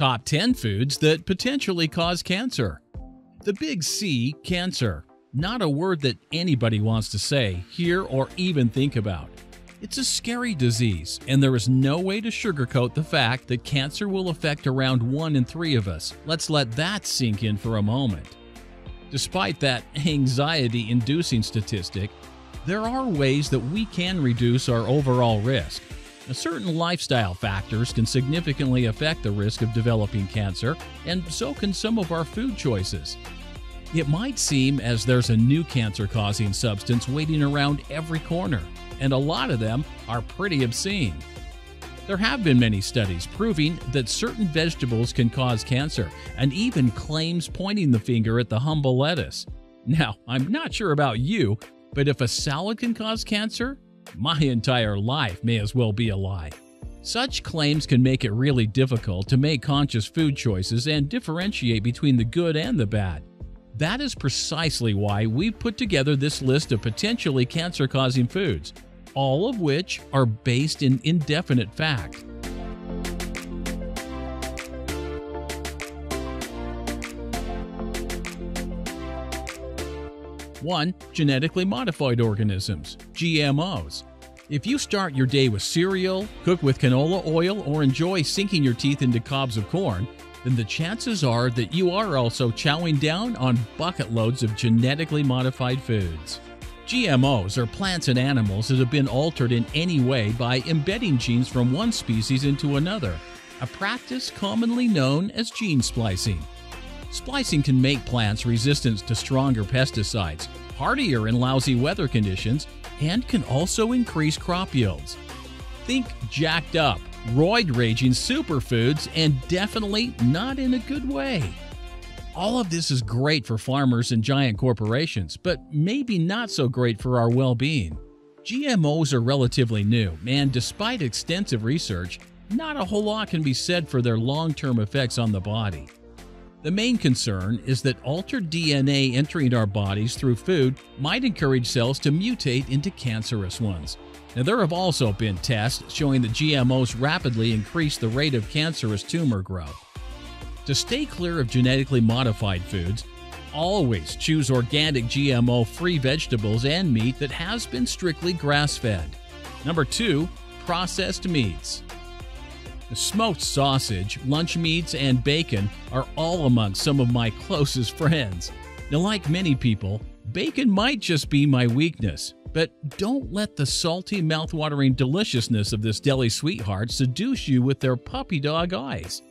Top 10 foods that potentially cause cancer. The big C, cancer. Not a word that anybody wants to say, hear, or even think about. It's a scary disease, and there is no way to sugarcoat the fact that cancer will affect around one in three of us. Let's let that sink in for a moment. Despite that anxiety inducing statistic, there are ways that we can reduce our overall risk. Certain lifestyle factors can significantly affect the risk of developing cancer, and so can some of our food choices. It might seem as there's a new cancer causing substance waiting around every corner, and a lot of them are pretty obscene. There have been many studies proving that certain vegetables can cause cancer, and even claims pointing the finger at the humble lettuce. Now, I'm not sure about you, but if a salad can cause cancer, my entire life may as well be a lie. Such claims can make it really difficult to make conscious food choices and differentiate between the good and the bad. That is precisely why we've put together this list of potentially cancer causing foods, all of which are based in indefinite fact. 1. Genetically modified organisms, GMOs. If you start your day with cereal, cook with canola oil, or enjoy sinking your teeth into cobs of corn, then the chances are that you are also chowing down on bucket loads of genetically modified foods. GMOs are plants and animals that have been altered in any way by embedding genes from one species into another, a practice commonly known as gene splicing. Splicing can make plants resistant to stronger pesticides, hardier in lousy weather conditions, and can also increase crop yields. Think jacked up, roid raging superfoods, and definitely not in a good way. All of this is great for farmers and giant corporations, but maybe not so great for our well being. GMOs are relatively new, and despite extensive research, not a whole lot can be said for their long term effects on the body. The main concern is that altered DNA entering our bodies through food might encourage cells to mutate into cancerous ones. Now, there have also been tests showing that GMOs rapidly increase the rate of cancerous tumor growth. To stay clear of genetically modified foods, always choose organic GMO free vegetables and meat that has been strictly grass fed. Number 2. Processed meats. Smoked sausage, lunch meats, and bacon are all among some of my closest friends. Now, like many people, bacon might just be my weakness, but don't let the salty, mouthwatering deliciousness of this deli sweetheart seduce you with their puppy dog eyes.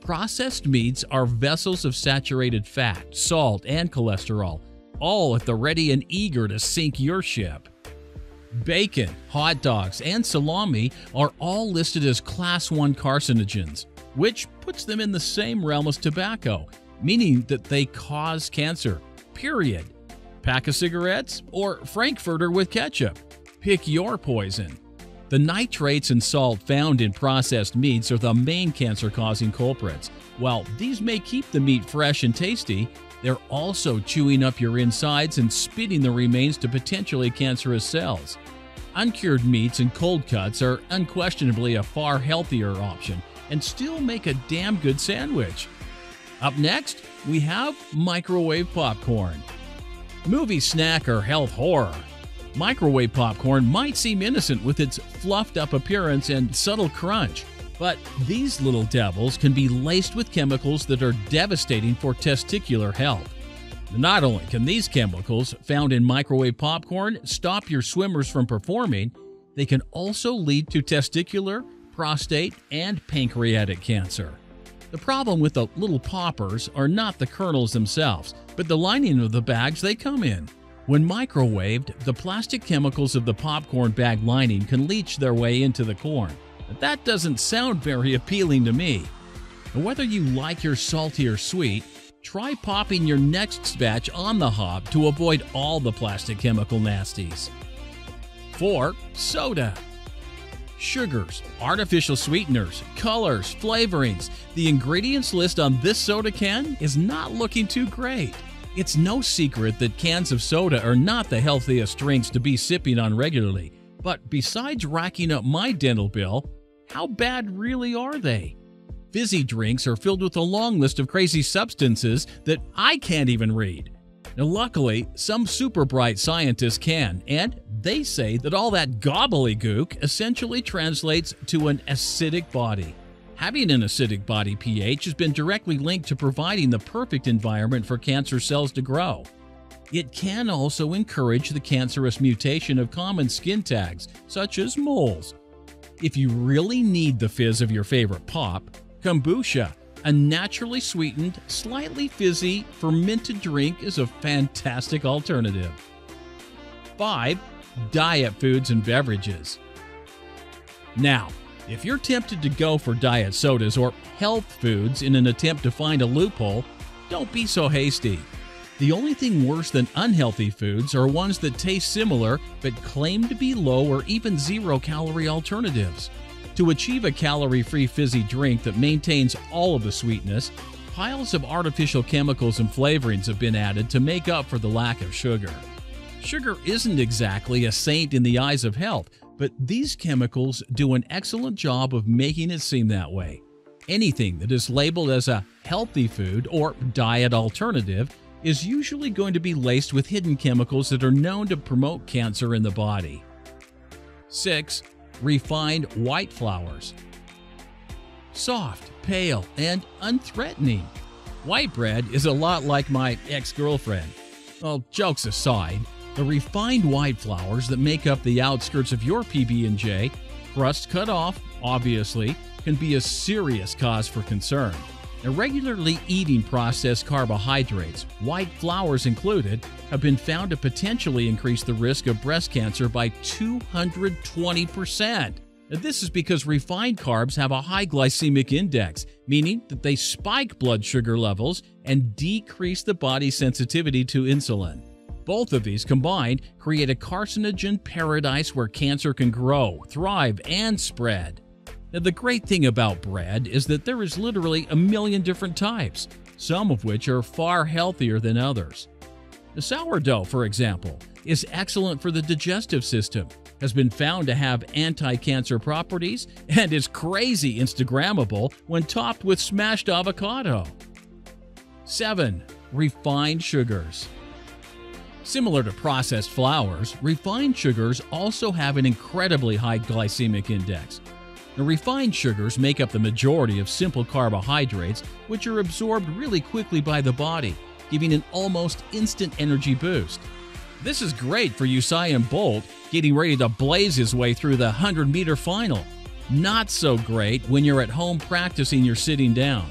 Processed meats are vessels of saturated fat, salt, and cholesterol, all at the ready and eager to sink your ship. Bacon, hot dogs, and salami are all listed as Class 1 carcinogens, which puts them in the same realm as tobacco, meaning that they cause cancer. Period. Pack of cigarettes or Frankfurter with ketchup? Pick your poison. The nitrates and salt found in processed meats are the main cancer causing culprits. While these may keep the meat fresh and tasty, they're also chewing up your insides and spitting the remains to potentially cancerous cells. Uncured meats and cold cuts are unquestionably a far healthier option and still make a damn good sandwich. Up next, we have microwave popcorn. Movie snack or health horror. Microwave popcorn might seem innocent with its fluffed up appearance and subtle crunch, but these little devils can be laced with chemicals that are devastating for testicular health. Not only can these chemicals found in microwave popcorn stop your swimmers from performing, they can also lead to testicular, prostate, and pancreatic cancer. The problem with the little poppers are not the kernels themselves, but the lining of the bags they come in. When microwaved, the plastic chemicals of the popcorn bag lining can leach their way into the corn. That doesn't sound very appealing to me. Whether you like your salty or sweet, try popping your next batch on the hob to avoid all the plastic chemical nasties. 4. Soda. Sugars, artificial sweeteners, colors, flavorings. The ingredients list on this soda can is not looking too great. It's no secret that cans of soda are not the healthiest drinks to be sipping on regularly. But besides racking up my dental bill, how bad really are they? fizzy drinks are filled with a long list of crazy substances that I can't even read. Now, luckily, some super bright scientists can, and they say that all that gobbledygook essentially translates to an acidic body. Having an acidic body pH has been directly linked to providing the perfect environment for cancer cells to grow. It can also encourage the cancerous mutation of common skin tags, such as moles. If you really need the fizz of your favorite pop, kombucha a naturally sweetened, slightly fizzy, fermented drink is a fantastic alternative. 5. Diet foods and beverages. Now, if you're tempted to go for diet sodas or health foods in an attempt to find a loophole, don't be so hasty. The only thing worse than unhealthy foods are ones that taste similar but claim to be low or even zero calorie alternatives. To achieve a calorie free fizzy drink that maintains all of the sweetness, piles of artificial chemicals and flavorings have been added to make up for the lack of sugar. Sugar isn't exactly a saint in the eyes of health, but these chemicals do an excellent job of making it seem that way. Anything that is labeled as a healthy food or diet alternative is usually going to be laced with hidden chemicals that are known to promote cancer in the body. 6 refined white flours. Soft, pale, and unthreatening. White bread is a lot like my ex girlfriend. Well, jokes aside, the refined white flours that make up the outskirts of your PB&J, crust cut off, obviously, can be a serious cause for concern. Irregularly eating processed carbohydrates, white flours included, have been found to potentially increase the risk of breast cancer by 220%. this is because refined carbs have a high glycemic index, meaning that they spike blood sugar levels and decrease the body's sensitivity to insulin. Both of these combined create a carcinogen paradise where cancer can grow, thrive, and spread. Now, the great thing about bread is that there is literally a million different types, some of which are far healthier than others. The sourdough, for example, is excellent for the digestive system, has been found to have anti cancer properties, and is crazy Instagrammable when topped with smashed avocado. 7. Refined sugars. Similar to processed flours, refined sugars also have an incredibly high glycemic index, refined sugars make up the majority of simple carbohydrates, which are absorbed really quickly by the body, giving an almost instant energy boost. This is great for Usain Bolt getting ready to blaze his way through the 100 meter final. Not so great when you're at home practicing your sitting down.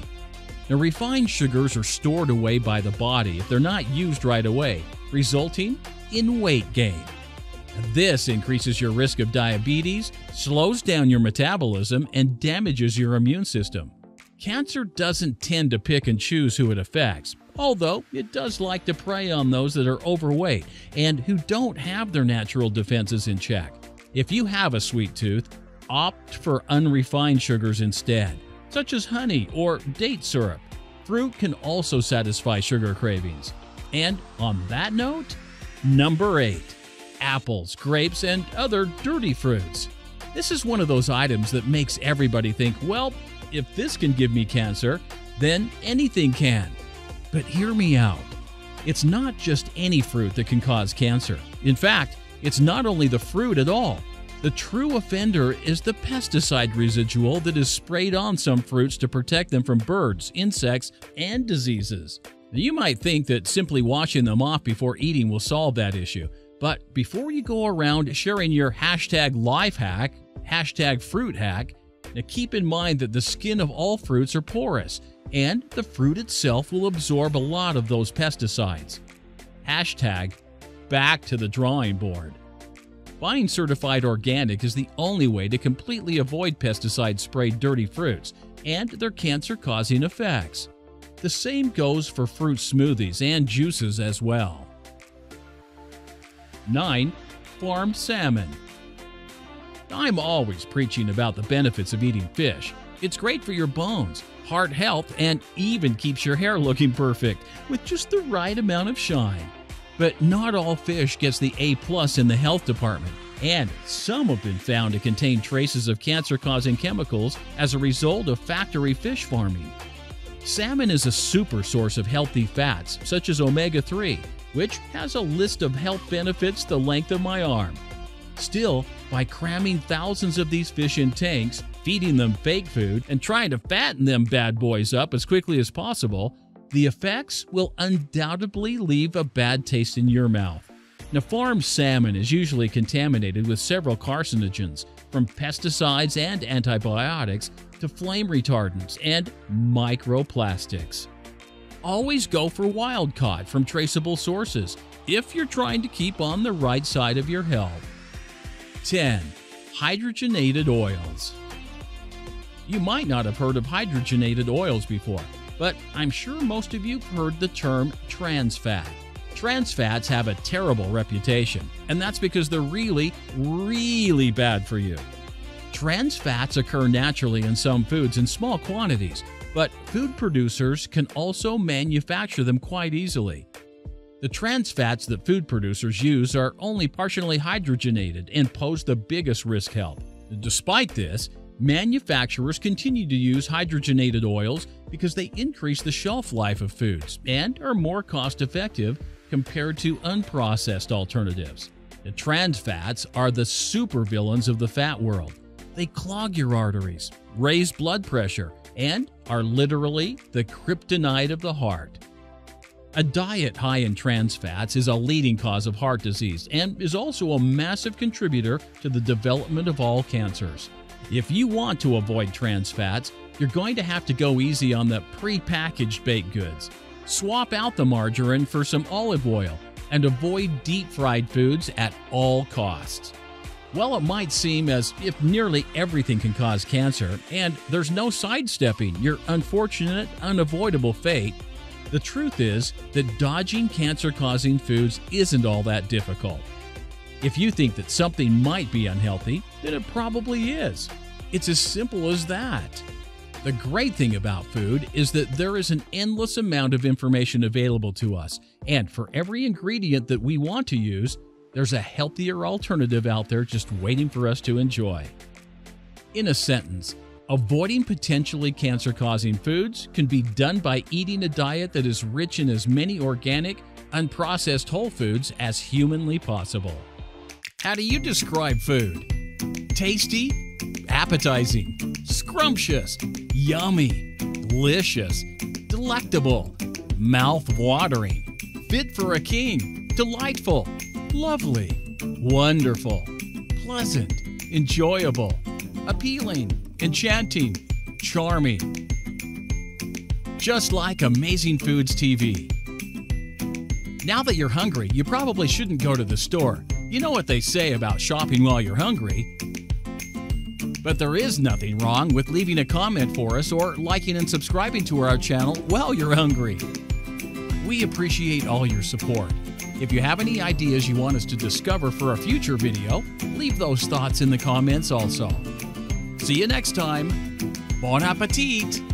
Now, refined sugars are stored away by the body if they're not used right away, resulting in weight gain. This increases your risk of diabetes, slows down your metabolism, and damages your immune system. Cancer doesn't tend to pick and choose who it affects, although it does like to prey on those that are overweight and who don't have their natural defenses in check. If you have a sweet tooth, opt for unrefined sugars instead, such as honey or date syrup. Fruit can also satisfy sugar cravings. And on that note, number 8 apples, grapes, and other dirty fruits. This is one of those items that makes everybody think, well, if this can give me cancer, then anything can. But hear me out. It's not just any fruit that can cause cancer. In fact, it's not only the fruit at all. The true offender is the pesticide residual that is sprayed on some fruits to protect them from birds, insects, and diseases. You might think that simply washing them off before eating will solve that issue, but before you go around sharing your hashtag life hack, hashtag fruit hack, now keep in mind that the skin of all fruits are porous, and the fruit itself will absorb a lot of those pesticides. Hashtag back to the drawing board. Buying certified organic is the only way to completely avoid pesticide sprayed dirty fruits and their cancer causing effects. The same goes for fruit smoothies and juices as well. 9. Farm salmon. I'm always preaching about the benefits of eating fish. It's great for your bones, heart health, and even keeps your hair looking perfect with just the right amount of shine. But not all fish gets the A plus in the health department, and some have been found to contain traces of cancer causing chemicals as a result of factory fish farming. Salmon is a super source of healthy fats, such as omega 3, which has a list of health benefits the length of my arm. Still, by cramming thousands of these fish in tanks, feeding them fake food, and trying to fatten them bad boys up as quickly as possible, the effects will undoubtedly leave a bad taste in your mouth. Now, farm salmon is usually contaminated with several carcinogens, from pesticides and antibiotics to flame retardants and microplastics. Always go for wild caught from traceable sources if you're trying to keep on the right side of your health. 10. Hydrogenated oils. You might not have heard of hydrogenated oils before, but I'm sure most of you have heard the term trans fat. Trans fats have a terrible reputation, and that's because they're really, really bad for you. Trans fats occur naturally in some foods in small quantities, but food producers can also manufacture them quite easily. The trans fats that food producers use are only partially hydrogenated and pose the biggest risk health. Despite this, manufacturers continue to use hydrogenated oils because they increase the shelf life of foods and are more cost effective compared to unprocessed alternatives. The trans fats are the supervillains of the fat world. They clog your arteries, raise blood pressure, and are literally the kryptonite of the heart. A diet high in trans fats is a leading cause of heart disease and is also a massive contributor to the development of all cancers. If you want to avoid trans fats, you're going to have to go easy on the pre-packaged baked goods. Swap out the margarine for some olive oil and avoid deep fried foods at all costs. Well, it might seem as if nearly everything can cause cancer, and there's no sidestepping your unfortunate, unavoidable fate. The truth is that dodging cancer causing foods isn't all that difficult. If you think that something might be unhealthy, then it probably is. It's as simple as that. The great thing about food is that there is an endless amount of information available to us, and for every ingredient that we want to use, there's a healthier alternative out there just waiting for us to enjoy. In a sentence, avoiding potentially cancer causing foods can be done by eating a diet that is rich in as many organic, unprocessed whole foods as humanly possible. How do you describe food? Tasty, appetizing, scrumptious, yummy, delicious, delectable, mouth watering, fit for a king, delightful lovely, wonderful, pleasant, enjoyable, appealing, enchanting, charming. Just like Amazing Foods TV. Now that you're hungry, you probably shouldn't go to the store. You know what they say about shopping while you're hungry. But there is nothing wrong with leaving a comment for us or liking and subscribing to our channel while you're hungry. We appreciate all your support. If you have any ideas you want us to discover for a future video, leave those thoughts in the comments also. See you next time. Bon appetit!